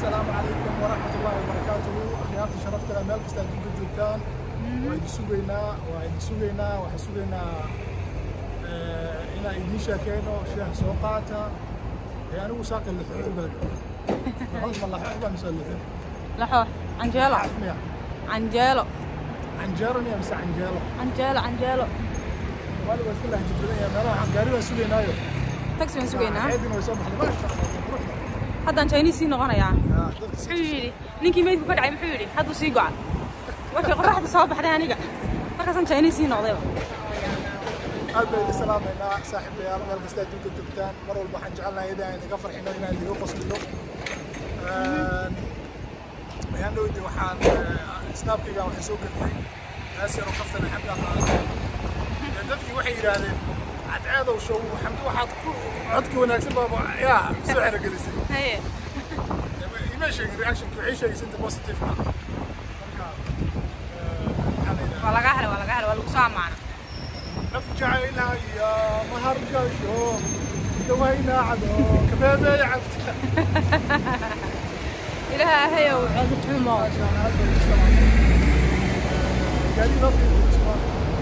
السلام عليكم ورحمة الله وبركاته أخيارتي شرفت لنا ميل كستا جيجو جوتان وعيد سوقينا وعيد سوقينا وحي سوقينا إنا آه، إدين شاكينو شيخ سوقاتا يعني ساق اللي في حبك نحوز والله حبا مسلفة لحوح عنجيلو عنجيلو عنجيلو يا مسا عنجيلو عنجيلو عنجيلو نعم، والله بس كلها جبرين يا يعني مرا عن قاريبا يو تاكسي من سوقينا عيدنا ويصبح لباشا هذا جايني سينو غنا يا سعيدي آه. نكيم يدك قد عيم حيري هذا سيقع وكي غرح بصوب حدا هنيقع مركز جايني سينو ضيبا أبي السلام يا صاحب يا رب بس تجيك تبتان مرة البحر جعلنا يدا يعني قفر حنا هنا اللي يقص كله بيان لو يدي وحان آه، سناب كي قام حسوك الحين ناس يروح قفتنا حبيا خلاص يا عاد عادوا شو حمد واحد عدك wanaagsan baa yaa soo xergelisay haye image reaction ku xishay inta positive ah waa laga helo waa laga helo waa lagu soo amaana naf jacaylaya ma hargasho dawayna cado kafeebe cafta ilaahay hayow cod xumo gaari nafii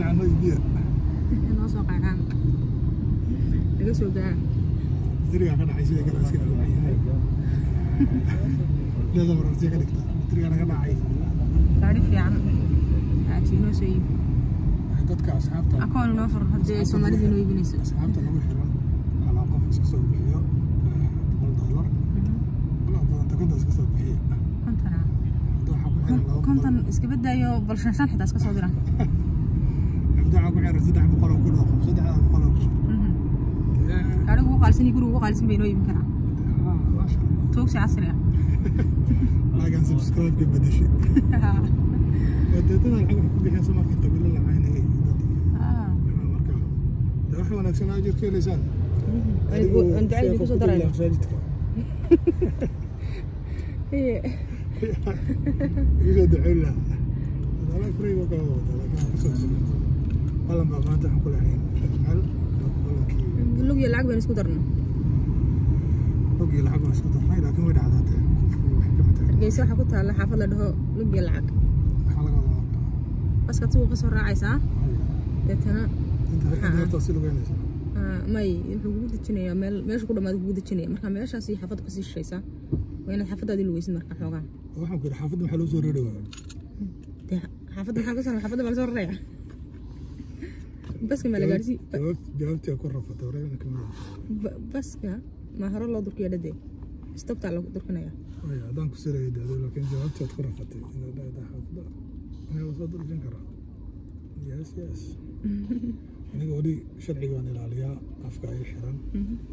inoo soo qaadaan laga soo gaa batriga ka dhacay sida galaaskan lagu cayahay leeda wararsiya ka dhigta batriga naga dhacay gaari fiican aaji inoo soo iib dadka asxaabta akoon inoo fur haddii ay soomaalida inoo iibinayso asxaabta lagu xiran halaa qof iska soo bixiyo boqol doolar walaa badan takonta iska soo bixiya kontan kontan iska bedaayo bal shan shan xitaa iska soo diran saddexa ku ciyaar saddex boqol oo kun oo qof saddex boqol oo kun anigu ugu qaalsan iyo guriga ugu qaalsan bay inoo iibin karaa toogsi casri ah laakiin subscribe-ka bedeshay wadadada lacag waxay ku bixiyaan marka tabilo lacaynayay marka wax wanaagsan aa jirka helaysaan masaajidka igu soo duceyn lahaa adalaa kuray baa kala wadataa laakiin kusoo ballan baa maanta waxaan ku lahayn hal ballankii lug iyo lacag baan isku darna lug iyo lacag baan isku darnay laakiin way dhacdaatay qofku wax ka mataa hargeysa waxaa ku taalla xaafad la dhaho lug iyo lacag maxaa laga wadaa baska suuqa soo raacaysaa deetana inta si lugeynaysaa may wuxuu kugu dejinayaa meel meesha ku dhammaada kugu dejinaya marka meeshaas iyo xaafadda kasii shishaysaa waa inaad xaafaddaadii lugeysid marka xoogaa waxaan ku yidhi xaafadda maxaa loo soo reedhawaa xaafadda maxaa kasoo xaafadda baa la soo raraya baska ma lagaadhsi ku rafata wareegna ka baska ma loo durkiyo dhade stobtaa loo durkinaya haya haddaan ku siraya daado laakiin jawaabtii ku rafatay inaad dhahdaa karaa yes yes aniga wali sharciga waan ilaaliyaa afka ay xiran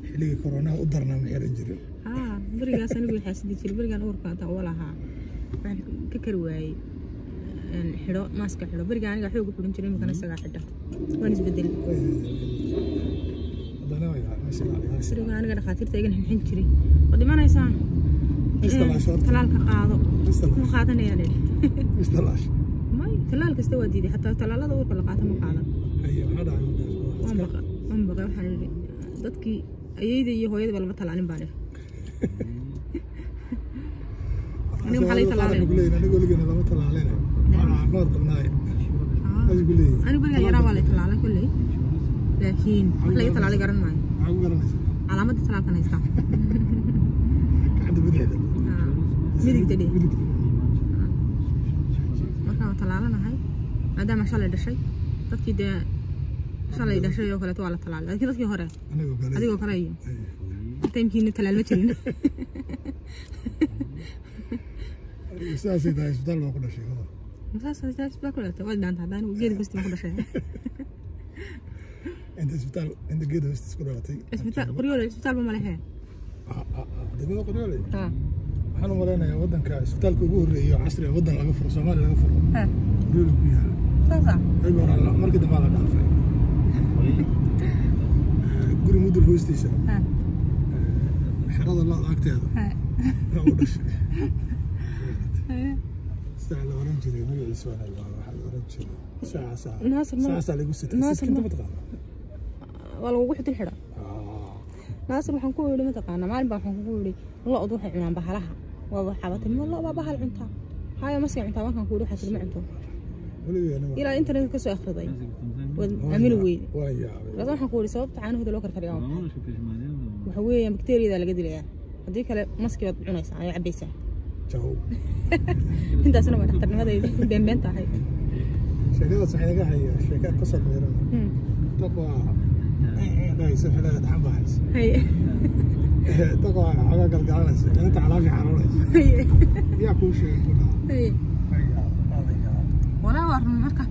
xilligii koronaha u darnaa ma xiran jirin ha berigaas anigu waxaa sidi berigaan uurka antaa uga ka kari waayey xidho maaska xidho beriga aniga xooga xidhan jiray imikana isagaa xidha waan isbedelay beriga aniga dhakhaatiirta igan xinxin jiray oo dhimanaysaa talaalka qaado ma qaadanaya dheh may talaal kasta waa diiday xataa talaalada uurka la qaata ma qaadan waan baqay waxaan idhi dadkii ayeyda iyo hooyadaba lama talaalin baan dheh aniga maxaa lay talaalay laakiin wax laga talaale garan maayo calaamada talaabkan haystaa midigta dhe markaan talaalanahay maadaama shalay dhashay dadkii dee shalay dhashay oo kaleeto waa la talaalay laakiin dadkii hore adigoo kale iyo taymkiina talaal ma jirin sidaasay tahay isbitaal baa ku dhashay مسلسل نفس باكل انت ولد عن تعبان وجيت قست ماخذ شيء انت سبتال انت جيت قست سكراتي سبتال قريولي سبتال ما لها اه اه دبي قريولي اه waxaan u maleynayaa wadanka isbitaalka ugu horreeyo casriga wadan laga furo soomaaliya laga furo duulu ku yaala xilli horaan markii dambe la dhaafay guri mudul hoostiisa xerada lo-da agteeda u dhashay wixii looran jiray magaciisa waxa la oran jiray saacasaa saacaasaa lagu sitkinta mataqaana waa lagugu xidil xidha naasir waxaan ku yidhi mataqaana maalin baa waxaan kugu yidhi lo-du waxay cunaan bahalaha waaba xabatay ma lo-baa bahal cuntaa hayo masii cuntaa markaan ku yidhi waxaa tirma cunto ilaa internetka kasoo akhriday waad amili weyde laasan waxaan ku yidhi sababta caanahooda loo karkariyaa waxa weeyaan bakteeriyadaa laga dilayaa haddii kale maski baad cunaysaa ay cabaysaa jaw intaasna waa dhaxtarnimadaydi beenbeenta ahayd sheekadaas waxay naga hayaa sheeka ka soo dheerana taqwaa dhahaysa xilada dhaxan bahaysa taqwaa xoogaa galgalanaysa inta calaaqii cararaysa yaa kuu sheegay ku dhaca walaa waa run marka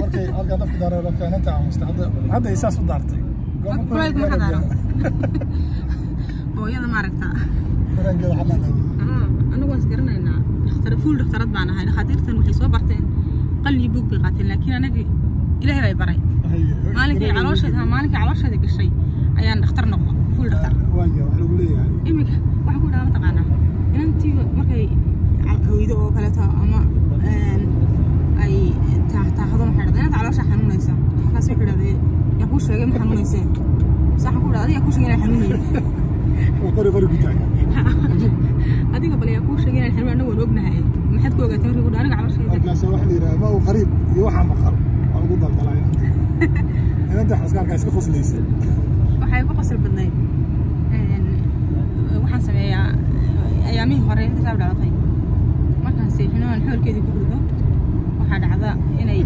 markay halkaa dafka daareelo keenanta amustay hadda isaas u daartay hooyada maaragtaa أنا واش قرنا هنا اختلفوا له اختلط معنا هاي خاطر تن وحي صبرتين قال لي بوك بغاتين لكن أنا إلى هنا براي مالك يا عروش هذا مالك يا عروش هذا الشيء أيان اختر نقطة فول اختر واجي حلو لي يعني إيه مك واحد قول أنا طبعا أنا تي مكي ويدو كلاتا أما أي تا تا هذا محرض أنا تعرفش حنون إيسا خلاص يحرض يحوش شيء محنون إيسا صح أقول هذا يحوش شيء محنون وطريقه بتاعي adiga bal yaa kuu sheegaya inaan xirmaan waan ognahay maxaad ku ogaatay markii gudhaa aniga camal sheegay markaas waxa la yiraahdaa ma uu qariib iyo waxa maqal waa lagu daldalay inanta xaskaarka iska qoslaysa waxay ku qosol badnayd waxaan sameeyaa ayaamihii hore inta saab dhalatay markaan seexinoon xoolkeedii ku dhuldo waxaa dhacda inay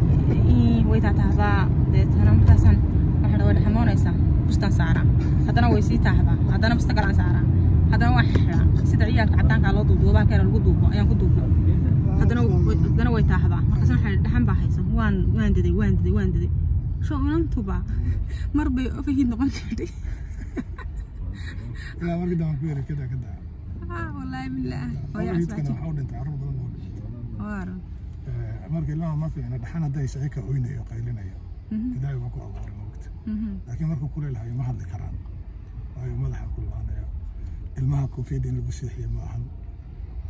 waytaa tahdaa deetana markaasaan waxa dhawa dhexamoonaysaa bustaa saaraa haddana way sii taahdaa haddana busta kalaa saaraa haddana waa xiraa sida ciyaalka cadaankaa loo duuduubaa keena lagu duubo ayaan ku duubo haddana haddana way taahdaa markaas waxaan dhaxan baa haysa waan waan diday waan diday waan diday shoonantuba mar bay ofahid noqon jirtay ilaa markii dambe ku yeri kadaa kadaa wallaahi billah marka ilmaha ma fiicna dhaxan hadday sicika oynayo qaylinaya إلهي بكو أبوري موقت لكن مركو كل إلهي ما حد كران أي مدحة كل أنا المها كوفيد إن البسيح يا ماهن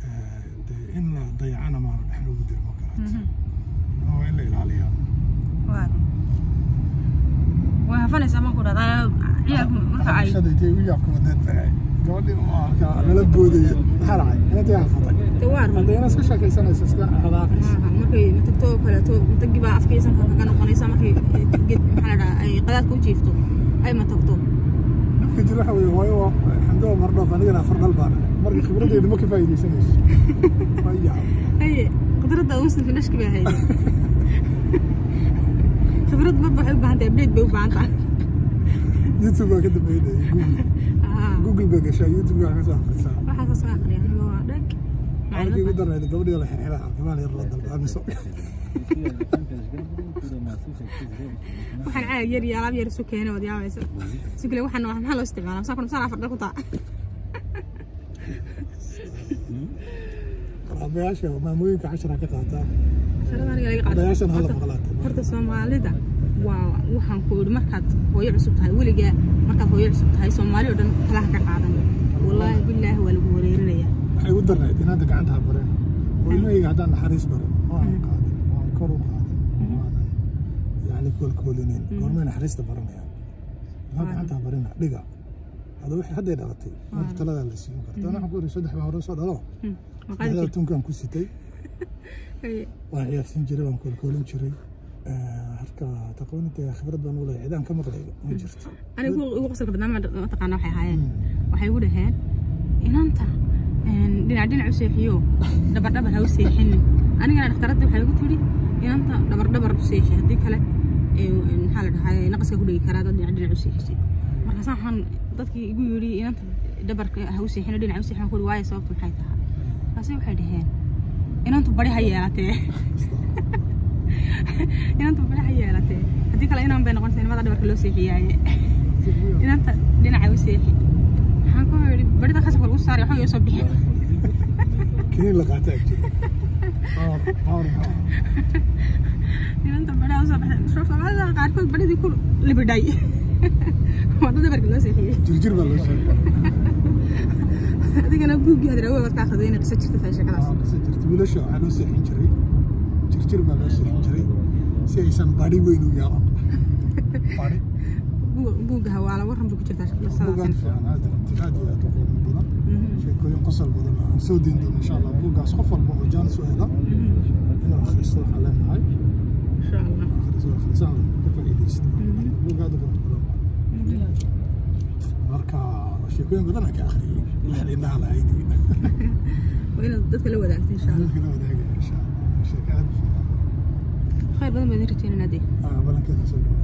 آه، إن ضيعنا ما نحن ودي المكات هو إلا إلى عليا وعد وهفنا سما كورا ده آه، يا مرحبا آه، عيد شدتي ويا كم دنت بعيد قال لي ما أنا لبودي حرعي أنا تعرف طيب markaytagto kaleeto dagiibaa afkaysanka kaga noqonaysa markay maaadhaa ay qadaadka u jiifto ay ma tagto ji waxa wey waayo xamdoo mardhoof anigana afar dhal baana marka khibraddeedu ma ka faa'iidaysanayso haye khudradda uusanka dhashki baa hayda khibrad marba waxay u baahantay abdheed bay u baahan tahay youtube baa ka dambeynaya google google baa gashaa youtube waxaa ka soo akhrisaa waxaa ka soo akhriyaa anigoo dheg halkii ugu darnayd gabadhii la xirxiray caafimaad yar la dalbamiso waxaan caag yar iyo alaab yar isu keena wad yaabaysa sukle waxaan waa maxaa loo isticmaalaa masaa kuna afar dhar ku taa odayaasha maamooyinka cashara ka qaataa odayaashan hadda maqlaata horta soomaalida waa waxaan ku idhi markaad hooyo cusub tahay weligaa markaad hooyo cusub tahay soomaali oo dhan talaha ka qaadan wallaahi bilaahi waa lagu wareerinayaa waxay u darnayd inaad gacanta أنا oo ilmahayga haddaan naxariis barin أنا qaadin waan kor u qaadin أنا yacni koolkoolinayn goormay naxariista baranayaan أنا gacanta habarina dhiga هذا وحي أنا يدغتي مرة أنا اللي سيون كرت أنا حقول صدح أنا ورا صدح أنا هذا تونكان أنا وعيال سنجري أنا كولين جري أنا آه، تقول أنت أنا بان ولا أنا كم قليل أنا أقول أقول أنا بدنا ما تقعنا وحي هاي وحي يقول dhinac dhinac u seexiyo dhabar ha u seexinin anigana dhakhtaradda waxay igu tidhi inanta dhabar u seexi haddii kale maxaa la dhahaa naqaska ku dhigi karaa dad dhinac dhinac u seexisay markaasaan waxaan dadkii igu yiri inanta dhabarka ha u seexino dhinac u seexin ku waayo sababtu maxay tahaa markaasi waxay dhaheen inantu bari ha yeelatee inantu bari ha yeelatee haddii kale inaan bay noqonaysa inamada dhabarka loo seexiyaaye inanta dhinaca u seexi बड़े तक सब गुस्सा रहा ये सब किने लगाता है और और निरन तो बड़ा सब सो सवाल का काट को बड़े देखो लिबड़ाई मतलब दे बरगला से जिरजिर वाला से هذيك انا بوقي هذا هو تاخذ وين قصه شفت هاي شكلها قصه ولا شو انا سيحين جري جرجر ما سيحين جري سيسن باري وينو يا باري buuggaha waa la waran ku jirtaa buuggan fiican aad aad iyo aad u qiimo badan sheekooyin qosol badan waxaan soo deyn doona insha allah buuggaas qof walba oo jaan soo hela inuu akhristo waxaan leenahay insha allah akhriso akhrisaan ka faa'iidaysta buug aad u qurux badan marka sheekooyin badan aan ka akhriyay ilaa indhaha la haydi waa inaad dadka la wadaagto insha allah dadka la wadaagaya insha allah sheeko aad u fiican khayr badan baan rajaynanaa dee balankeeda soo dhawa